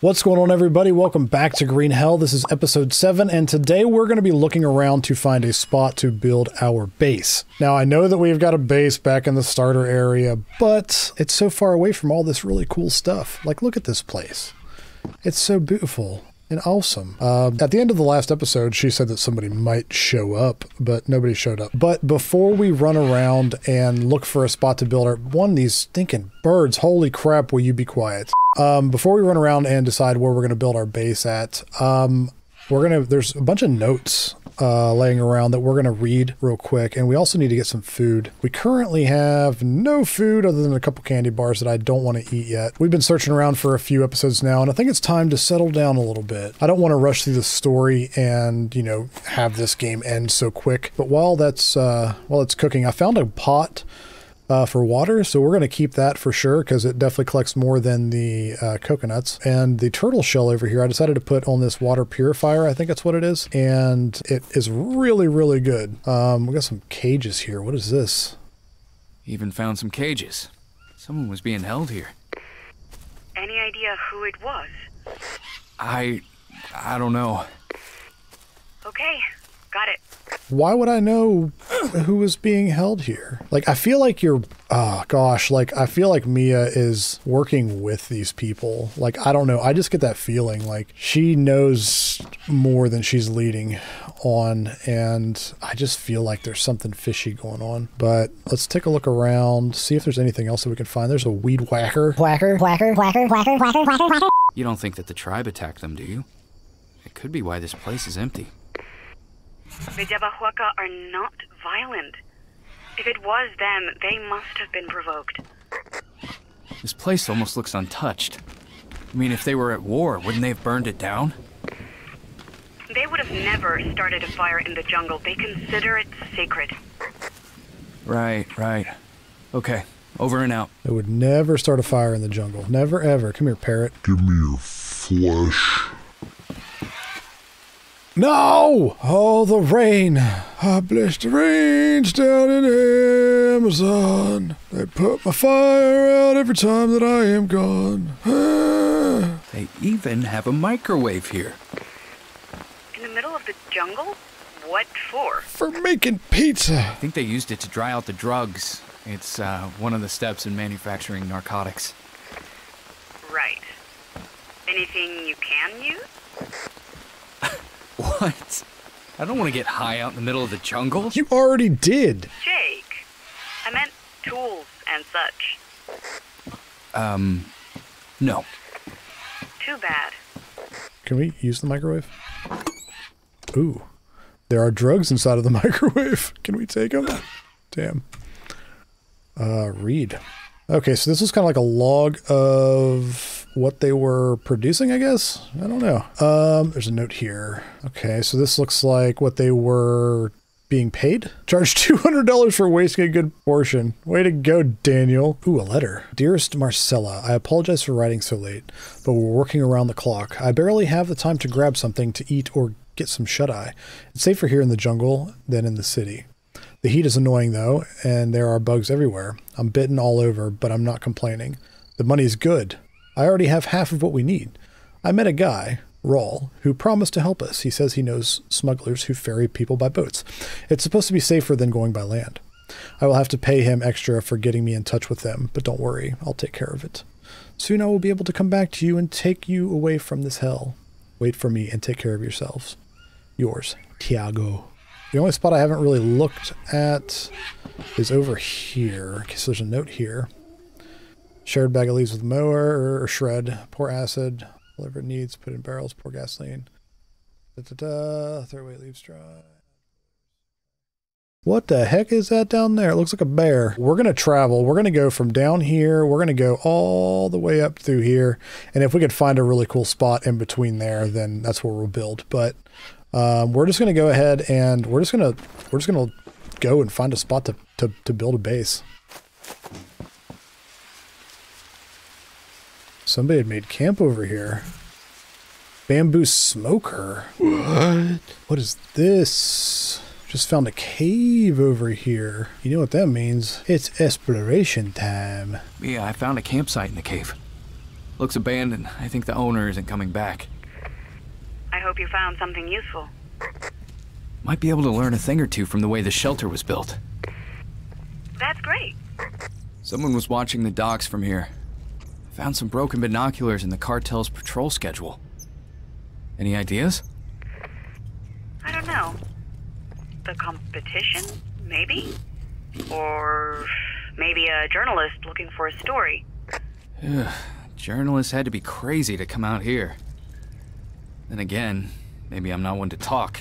What's going on, everybody? Welcome back to Green Hell. This is episode 7, and today we're going to be looking around to find a spot to build our base. Now, I know that we've got a base back in the starter area, but it's so far away from all this really cool stuff. Like, look at this place. It's so beautiful and awesome. Uh, at the end of the last episode, she said that somebody might show up, but nobody showed up. But before we run around and look for a spot to build our one these stinking birds, holy crap, will you be quiet? Um, before we run around and decide where we're going to build our base at, um, we're gonna. There's a bunch of notes uh, laying around that we're going to read real quick, and we also need to get some food. We currently have no food other than a couple candy bars that I don't want to eat yet. We've been searching around for a few episodes now, and I think it's time to settle down a little bit. I don't want to rush through the story and you know have this game end so quick. But while that's uh, while it's cooking, I found a pot uh, for water. So we're going to keep that for sure because it definitely collects more than the uh, coconuts. And the turtle shell over here, I decided to put on this water purifier. I think that's what it is. And it is really, really good. Um, we got some cages here. What is this? Even found some cages. Someone was being held here. Any idea who it was? I. I don't know. Okay, got it. Why would I know who is being held here? Like, I feel like you're, oh gosh, like, I feel like Mia is working with these people. Like, I don't know. I just get that feeling like she knows more than she's leading on. And I just feel like there's something fishy going on. But let's take a look around, see if there's anything else that we can find. There's a weed whacker. Whacker, whacker, whacker, whacker, whacker, whacker, whacker. You don't think that the tribe attacked them, do you? It could be why this place is empty. The Yabahuaca are not violent. If it was them, they must have been provoked. This place almost looks untouched. I mean, if they were at war, wouldn't they have burned it down? They would have never started a fire in the jungle. They consider it sacred. Right, right. Okay, over and out. They would never start a fire in the jungle. Never, ever. Come here, parrot. Give me your flesh. No! Oh, the rain. I bless the rains down in the Amazon. They put my fire out every time that I am gone. They even have a microwave here. In the middle of the jungle? What for? For making pizza. I think they used it to dry out the drugs. It's uh, one of the steps in manufacturing narcotics. Right. Anything you can use? What? I don't want to get high out in the middle of the jungle. You already did. Jake. I meant tools and such. Um, no. Too bad. Can we use the microwave? Ooh. There are drugs inside of the microwave. Can we take them? Damn. Uh, read. Okay, so this is kind of like a log of what they were producing, I guess. I don't know. Um, there's a note here. Okay, so this looks like what they were being paid. Charged $200 for wasting a good portion. Way to go, Daniel. Ooh, a letter. Dearest Marcella, I apologize for writing so late, but we're working around the clock. I barely have the time to grab something to eat or get some shut-eye. It's safer here in the jungle than in the city. The heat is annoying though, and there are bugs everywhere. I'm bitten all over, but I'm not complaining. The money's good. I already have half of what we need. I met a guy, Rawl, who promised to help us. He says he knows smugglers who ferry people by boats. It's supposed to be safer than going by land. I will have to pay him extra for getting me in touch with them, but don't worry, I'll take care of it. Soon I will be able to come back to you and take you away from this hell. Wait for me and take care of yourselves. Yours, Tiago. The only spot I haven't really looked at is over here. Okay, so there's a note here. Shared bag of leaves with mower or shred. Pour acid. Whatever it needs. Put in barrels. Pour gasoline. Da da da. Throw away leaves dry. What the heck is that down there? It looks like a bear. We're going to travel. We're going to go from down here. We're going to go all the way up through here. And if we could find a really cool spot in between there, then that's where we'll build. But um, we're just going to go ahead and we're just going to we're just going to go and find a spot to, to, to build a base. Somebody had made camp over here. Bamboo smoker. What? What is this? Just found a cave over here. You know what that means? It's exploration time. Yeah, I found a campsite in the cave. Looks abandoned. I think the owner isn't coming back. I hope you found something useful. Might be able to learn a thing or two from the way the shelter was built. That's great. Someone was watching the docks from here. Found some broken binoculars in the cartel's patrol schedule. Any ideas? I don't know. The competition, maybe? Or maybe a journalist looking for a story. Journalists had to be crazy to come out here. Then again, maybe I'm not one to talk.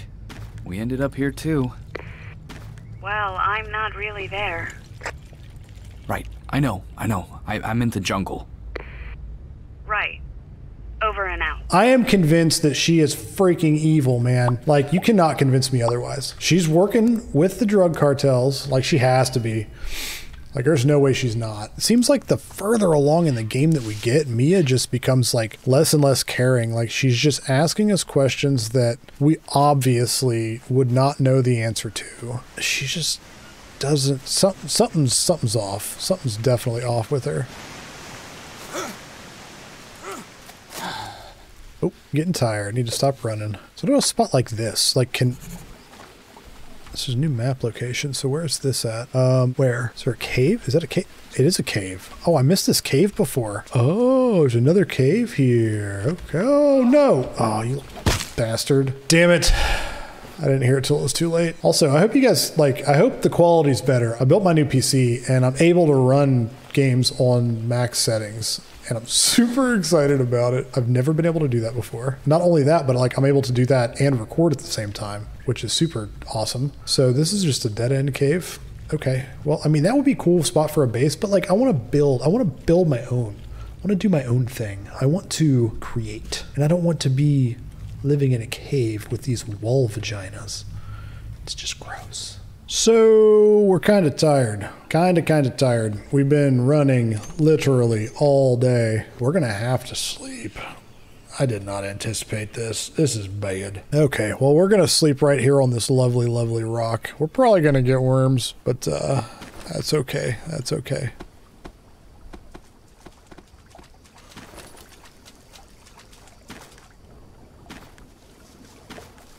We ended up here too. Well, I'm not really there. Right, I know, I know. I, I'm in the jungle. Over and out. I am convinced that she is freaking evil, man. Like, you cannot convince me otherwise. She's working with the drug cartels, like she has to be. Like, there's no way she's not. It seems like the further along in the game that we get, Mia just becomes like less and less caring. Like, she's just asking us questions that we obviously would not know the answer to. She just doesn't. Something, something's something's off. Something's definitely off with her. Oh, getting tired. I Need to stop running. So do a spot like this. Like can this is a new map location. So where's this at? Um, where? Is there a cave? Is that a cave? It is a cave. Oh, I missed this cave before. Oh, there's another cave here. Okay. Oh no. Oh, you bastard. Damn it. I didn't hear it till it was too late. Also, I hope you guys like. I hope the quality's better. I built my new PC and I'm able to run games on max settings, and I'm super excited about it. I've never been able to do that before. Not only that, but like I'm able to do that and record at the same time, which is super awesome. So this is just a dead end cave. Okay. Well, I mean that would be a cool spot for a base, but like I want to build. I want to build my own. I want to do my own thing. I want to create, and I don't want to be living in a cave with these wall vaginas. It's just gross. So we're kind of tired. Kind of, kind of tired. We've been running literally all day. We're going to have to sleep. I did not anticipate this. This is bad. Okay, well, we're going to sleep right here on this lovely, lovely rock. We're probably going to get worms, but uh, that's okay. That's okay.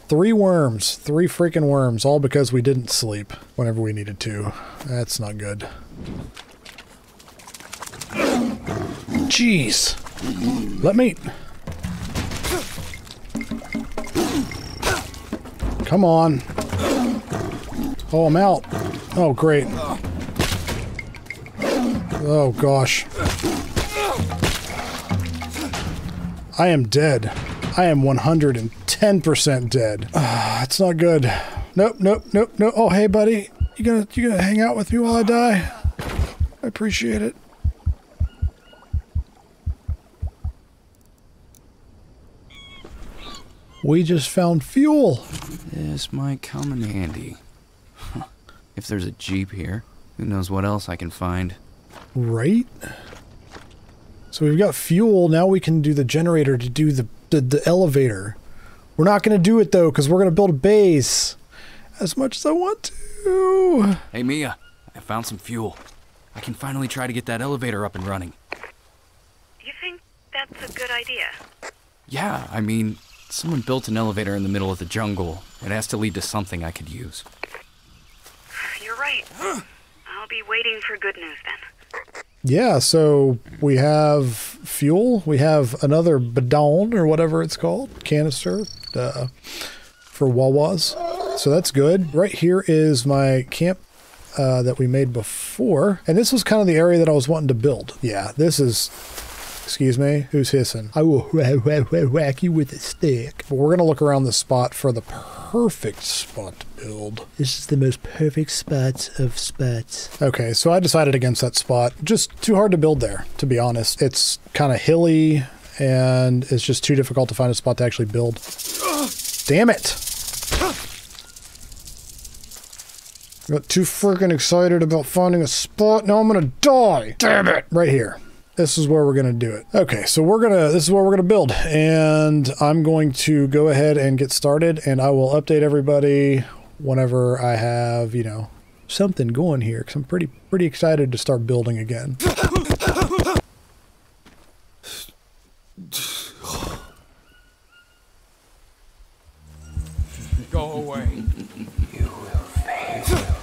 Three worms, three freaking worms, all because we didn't sleep whenever we needed to. That's not good. Jeez. Let me. Come on. Oh, I'm out. Oh, great. Oh, gosh. I am dead. I am 110% dead. Ah, that's not good. Nope, nope, nope, nope. Oh, hey, buddy. You gonna you gonna hang out with me while I die? I appreciate it. We just found fuel. This might come in handy. if there's a jeep here, who knows what else I can find. Right? So we've got fuel. Now we can do the generator to do the, the, the elevator. We're not going to do it though because we're going to build a base as much as I want to. Hey, Mia, I found some fuel. I can finally try to get that elevator up and running. Do you think that's a good idea? Yeah, I mean, someone built an elevator in the middle of the jungle. It has to lead to something I could use. You're right. I'll be waiting for good news then. Yeah, so we have fuel. We have another bidon or whatever it's called, canister uh, for Wawas. So that's good. Right here is my camp uh, that we made before. And this was kind of the area that I was wanting to build. Yeah, this is. Excuse me, who's hissing? I will whack, whack, whack, whack you with a stick. But we're going to look around the spot for the perfect spot to build. This is the most perfect spot of spots. Okay, so I decided against that spot. Just too hard to build there, to be honest. It's kind of hilly and it's just too difficult to find a spot to actually build. Damn it! Got too freaking excited about finding a spot. Now I'm gonna die. Damn it! Right here. This is where we're gonna do it. Okay, so we're gonna. This is where we're gonna build, and I'm going to go ahead and get started, and I will update everybody whenever I have, you know, something going here. Cause I'm pretty pretty excited to start building again. Go away. Just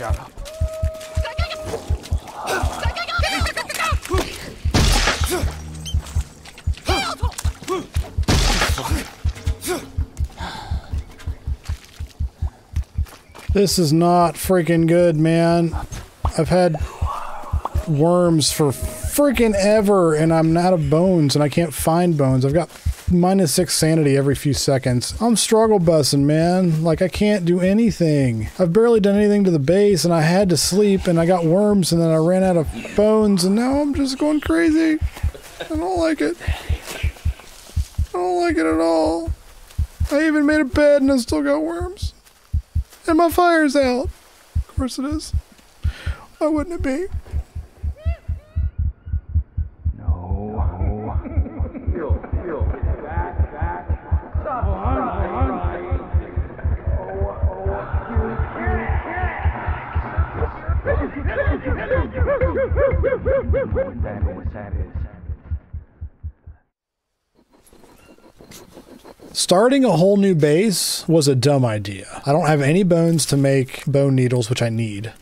shut up. This is not freaking good, man. I've had worms for freaking ever, and I'm out of bones, and I can't find bones. I've got minus six sanity every few seconds. I'm struggle bussing, man. Like, I can't do anything. I've barely done anything to the base, and I had to sleep, and I got worms, and then I ran out of bones, and now I'm just going crazy. I don't like it. I don't like it at all. I even made a bed, and I still got worms. And my fire's out. Of course it is. Why wouldn't it be? Starting a whole new base was a dumb idea. I don't have any bones to make bone needles, which I need.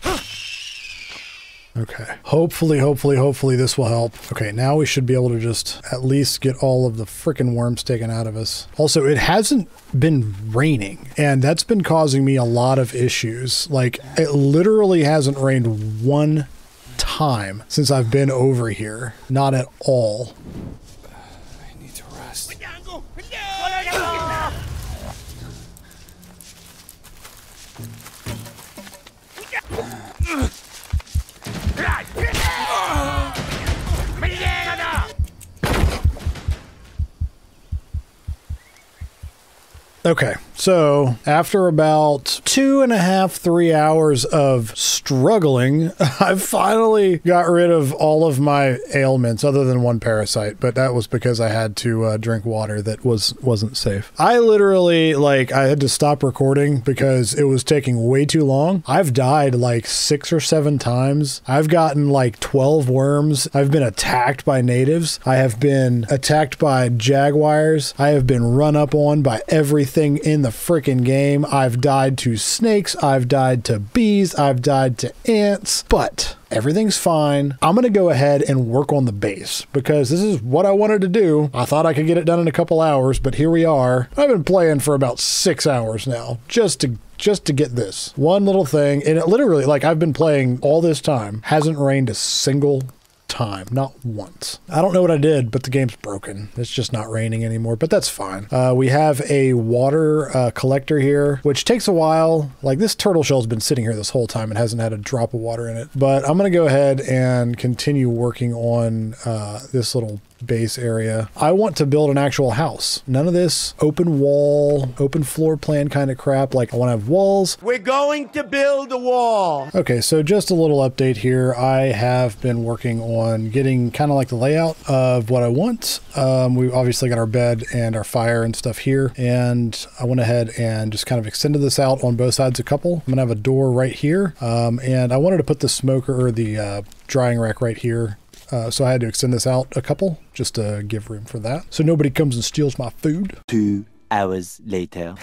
Okay. Hopefully, hopefully, hopefully this will help. Okay, now we should be able to just at least get all of the freaking worms taken out of us. Also, it hasn't been raining, and that's been causing me a lot of issues. Like, it literally hasn't rained one time since I've been over here. Not at all. I need to rest. Okay, so after about two and a half, three hours of struggling, I finally got rid of all of my ailments, other than one parasite. But that was because I had to uh, drink water that was wasn't safe. I literally like I had to stop recording because it was taking way too long. I've died like six or seven times. I've gotten like twelve worms. I've been attacked by natives. I have been attacked by jaguars. I have been run up on by everything in the freaking game. I've died to snakes. I've died to bees. I've died to ants. But everything's fine. I'm going to go ahead and work on the base because this is what I wanted to do. I thought I could get it done in a couple hours, but here we are. I've been playing for about six hours now just to just to get this one little thing. And it literally, like, I've been playing all this time, hasn't rained a single time, not once. I don't know what I did, but the game's broken. It's just not raining anymore, but that's fine. Uh, we have a water uh, collector here, which takes a while. Like this turtle shell's been sitting here this whole time and hasn't had a drop of water in it. But I'm going to go ahead and continue working on uh, this little base area. I want to build an actual house. None of this open wall, open floor plan kind of crap. Like I want to have walls. We're going to build a wall. Okay, so just a little update here. I have been working on getting kind of like the layout of what I want. Um, we obviously got our bed and our fire and stuff here, and I went ahead and just kind of extended this out on both sides a couple. I'm gonna have a door right here, um, and I wanted to put the smoker or the uh, drying rack right here. Uh, so I had to extend this out a couple just to give room for that. So nobody comes and steals my food. Two hours later.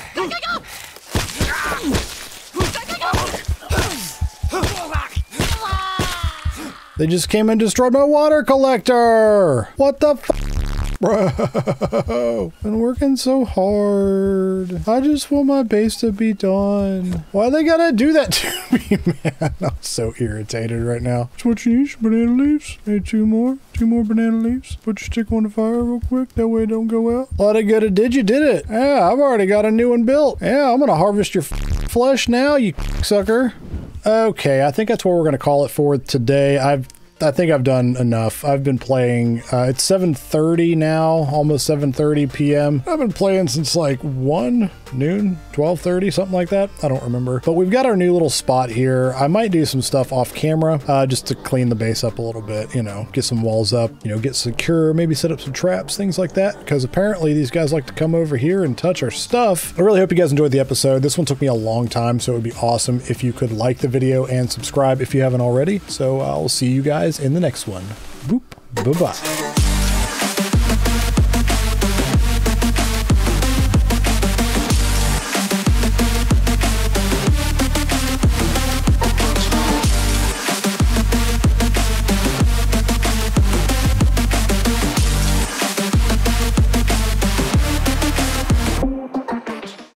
They just came and destroyed my water collector. What the f- Bro, been working so hard. I just want my base to be done. Why they gotta do that to me, man? I'm so irritated right now. That's what you need, some banana leaves. Need two more, two more banana leaves. Put your stick on the fire real quick. That way it don't go out. Lot of good it did. You did it. Yeah, I've already got a new one built. Yeah, I'm gonna harvest your flesh now, you sucker. Okay, I think that's what we're going to call it for today. I've I think I've done enough. I've been playing. Uh, it's 7:30 now, almost 7:30 p.m. I've been playing since like one noon, 12:30, something like that. I don't remember. But we've got our new little spot here. I might do some stuff off camera uh, just to clean the base up a little bit. You know, get some walls up. You know, get secure. Maybe set up some traps, things like that. Because apparently these guys like to come over here and touch our stuff. I really hope you guys enjoyed the episode. This one took me a long time, so it would be awesome if you could like the video and subscribe if you haven't already. So I'll see you guys in the next one. Boop. Bye bye.